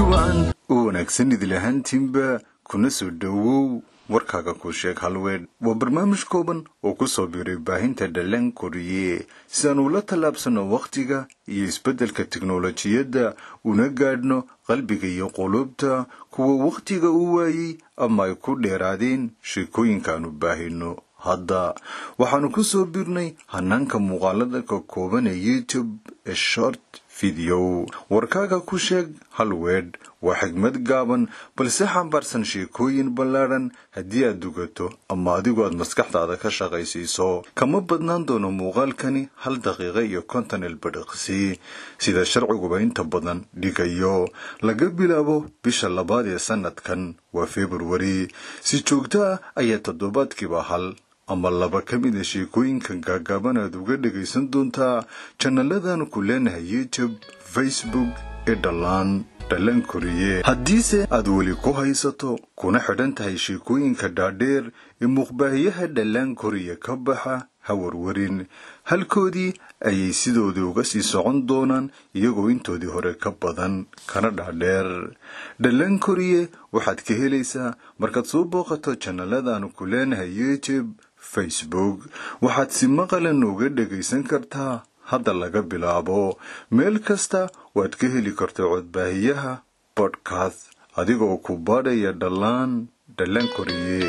oo wanaagsan idil ahaantiinba kuna soo dhowow. Warkaaga kuu sheeg halweed waa barnaamij kooban oo ku soo biiray baahinta dhallaan koriye. Si aan ula tallaabsanno wakhtiga iyo isbeddelka tiknolojiyadda una gaadhno qalbiga iyo quluubta kuwa wakhtiga u waayey ama ay ku dheeraadeen sheekooyinkaanu baahino. Hadda waxaannu ku soo biirnay hanaanka muuqaalada ka kooban ee youtube short video. Warkaaga ku sheeg halweed waa xigmad gaaban balse xambaarsan sheekooyin ballaadhan haddii aad dugato ama adigu aad maskaxdaada ka shaqaysiiso kama badnaan doono muuqaalkani hal daqiiqa iyo konton ilbadhiqsi sida sharciguba inta badan dhigayo laga bilaabo bisha labaad ee sannadkan waa februari si joogto ah ayaa toddobaadkiiba hal ama laba ka mid a sheekooyinkan gaagaaban aad uga dhagaysan doontaa jannaladanu ku leenahay youtube facebook ee dhallaan dhallaan koriye haddiise aad weli ku haysato kuna xidhan tahay sheekooyinka dhaadheer ee muuqbaahiyaha dhallaan koriya ka baxa ha warwarin. Halkoodii ayay sidoodii uga sii socon doonaan iyagoo intoodii hore ka badan kana dhaadheer dhallaan koriye waxaad ka helaysaa markaad soo booqato jannaladanu ku leenahay youtube facebook. Waxaad si maqala nooga dhagaysan kartaa hadda laga bilaabo. Meel kasta waad ka heli kartaa codbaahiyaha bodkast adigoo ku baadhaya dhallaan dhallaan koriye